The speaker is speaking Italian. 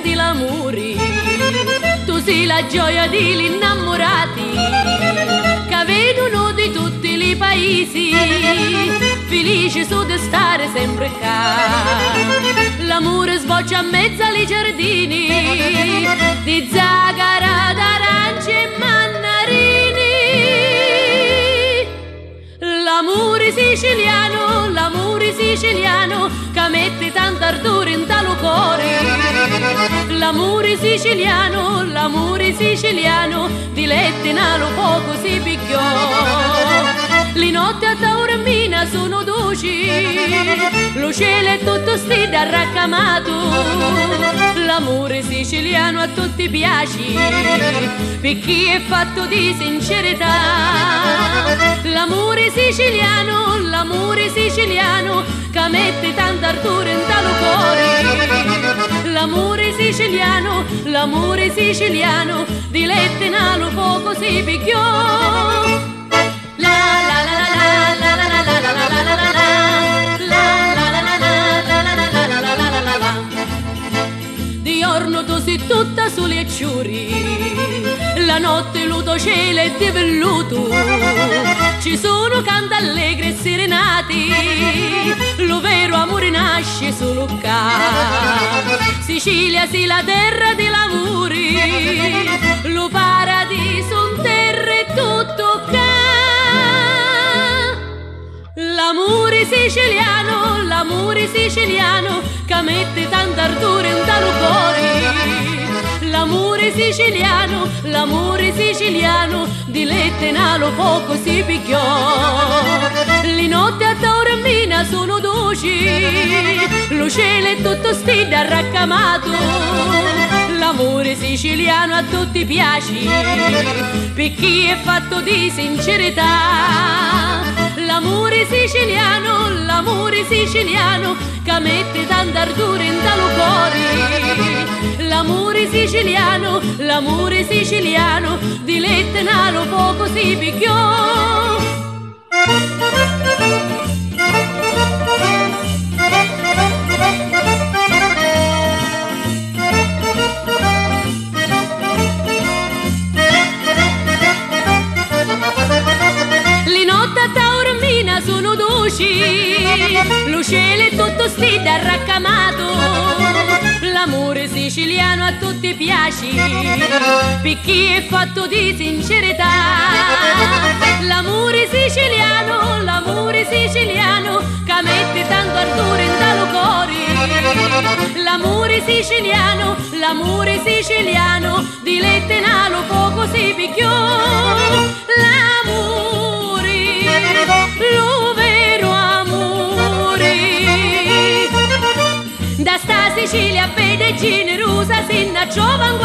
di l'amore. Tu sei la gioia degli innamorati, che vedono di tutti i paesi, felici su di stare sempre qua. L'amore sboccia a mezzo ai giardini, di L'amore siciliano, l'amore siciliano, che mette tanto ardore in talo cuore. L'amore siciliano, l'amore siciliano, di lette nalo poco si picchiò. Le notti a Taormina sono dolci, lo cielo è tutto stile arraccamato. L'amore siciliano a tutti piace, perché è fatto di sincerità. L'amore siciliano, l'amore siciliano, che mette tanta ardore in talo cuore. L'amore siciliano, l'amore siciliano, di lette nalo poco si picchiò. E ciuri, la notte luto cielo è di velluto, ci sono canti allegri e serenati, lo vero amore nasce solo qua. Sicilia sì la terra dell'amore, lo paradiso in terra è tutto qua. L'amore siciliano, l'amore siciliano, che mette tanta ardore in talo cuore. L'amore siciliano, l'amore siciliano, di lette nalo poco si picchiò. Le notti a Taormina sono dolci, lo cielo è tutto stile arraccamato. L'amore siciliano a tutti piace, per chi è fatto di sincerità. L'amore siciliano, l'amore siciliano, che mette tanta ardore in talo cuore. L'amore siciliano, l'amore siciliano, di lette nalo poco si picchiò. Dolci, lo cielo è tutto stile arraccamato. L'amore siciliano a tutti piace, per chi è fatto di sincerità. L'amore siciliano, l'amore siciliano, che mette tanto ardore in talo cuore. L'amore siciliano, l'amore siciliano, di lette nalo poco Sicilia vede generosa, sinna giovane